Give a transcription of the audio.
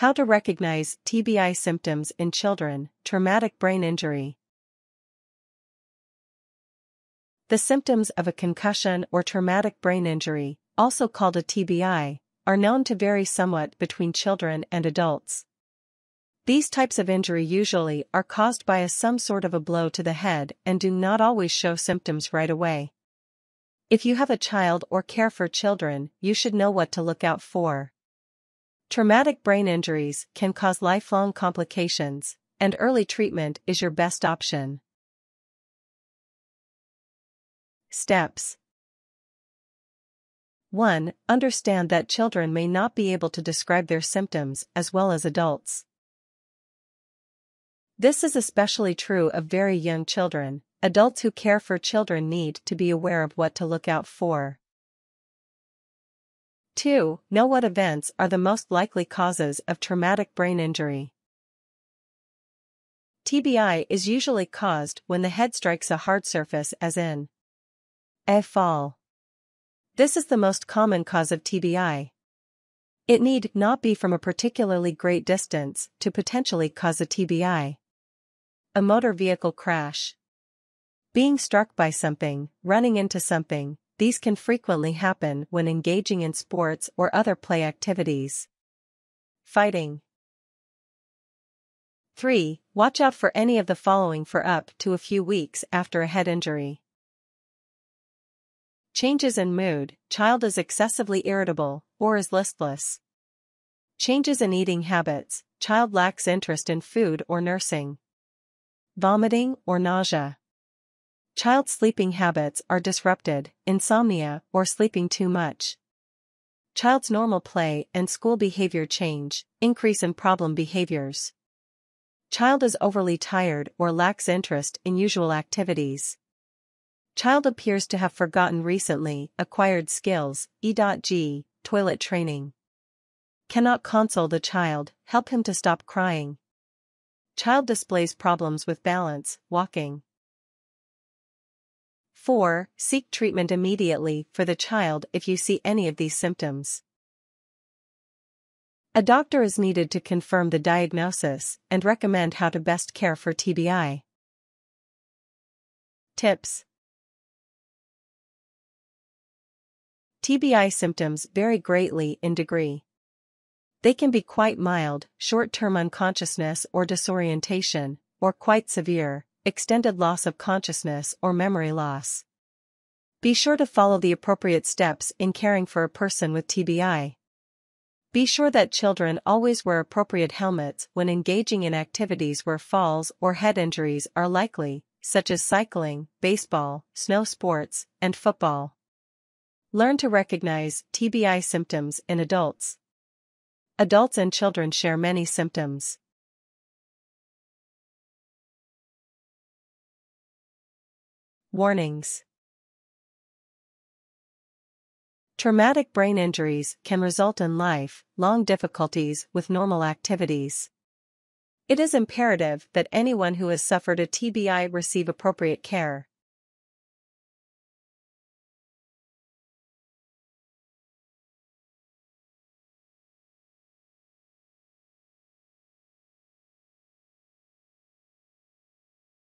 How to recognize TBI symptoms in children, traumatic brain injury. The symptoms of a concussion or traumatic brain injury, also called a TBI, are known to vary somewhat between children and adults. These types of injury usually are caused by a some sort of a blow to the head and do not always show symptoms right away. If you have a child or care for children, you should know what to look out for. Traumatic brain injuries can cause lifelong complications, and early treatment is your best option. Steps 1. Understand that children may not be able to describe their symptoms as well as adults. This is especially true of very young children. Adults who care for children need to be aware of what to look out for. 2. Know what events are the most likely causes of traumatic brain injury. TBI is usually caused when the head strikes a hard surface as in a fall. This is the most common cause of TBI. It need not be from a particularly great distance to potentially cause a TBI. A motor vehicle crash. Being struck by something, running into something, these can frequently happen when engaging in sports or other play activities. Fighting. 3. Watch out for any of the following for up to a few weeks after a head injury. Changes in mood, child is excessively irritable or is listless. Changes in eating habits, child lacks interest in food or nursing vomiting or nausea. Child sleeping habits are disrupted, insomnia or sleeping too much. Child's normal play and school behavior change, increase in problem behaviors. Child is overly tired or lacks interest in usual activities. Child appears to have forgotten recently acquired skills, E.G., toilet training. Cannot console the child, help him to stop crying. Child displays problems with balance, walking. 4. Seek treatment immediately for the child if you see any of these symptoms. A doctor is needed to confirm the diagnosis and recommend how to best care for TBI. Tips TBI symptoms vary greatly in degree. They can be quite mild, short-term unconsciousness or disorientation, or quite severe, extended loss of consciousness or memory loss. Be sure to follow the appropriate steps in caring for a person with TBI. Be sure that children always wear appropriate helmets when engaging in activities where falls or head injuries are likely, such as cycling, baseball, snow sports, and football. Learn to recognize TBI symptoms in adults. Adults and children share many symptoms. Warnings Traumatic brain injuries can result in life-long difficulties with normal activities. It is imperative that anyone who has suffered a TBI receive appropriate care.